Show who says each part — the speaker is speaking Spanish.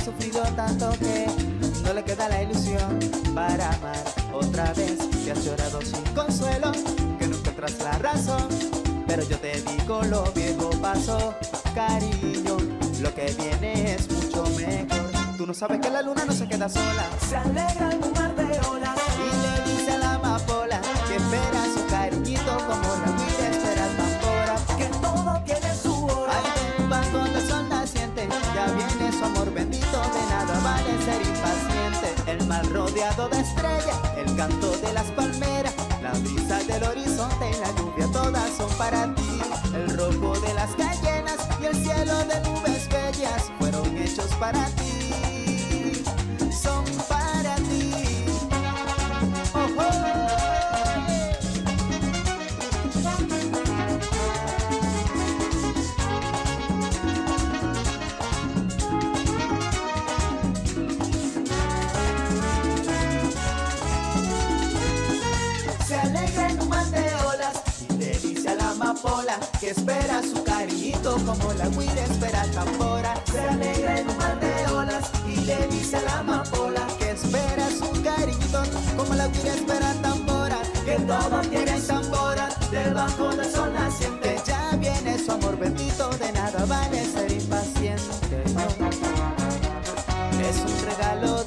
Speaker 1: sufrido tanto que no le queda la ilusión para amar otra vez. Te has llorado sin consuelo, que no encuentras la razón. Pero yo te digo lo viejo pasó, cariño, lo que viene es mucho mejor. Tú no sabes que la luna no se queda sola.
Speaker 2: Se alegra un mar de olas
Speaker 1: mar rodeado de estrellas, el canto de las palmeras, la brisa del horizonte y la lluvia, todas son para ti. El rojo de las cayenas y el cielo de nubes bellas fueron hechos para ti. Amapola que espera su cariñito como la guira espera el tambora.
Speaker 2: Se alegra en un mar de olas
Speaker 1: Y le dice a la amapola que espera su cariñito como la guira espera el tambora.
Speaker 2: que todo tiene
Speaker 1: tambora
Speaker 2: del banco del sol naciente.
Speaker 1: ya viene su amor bendito, de nada vale ser impaciente. Es un regalo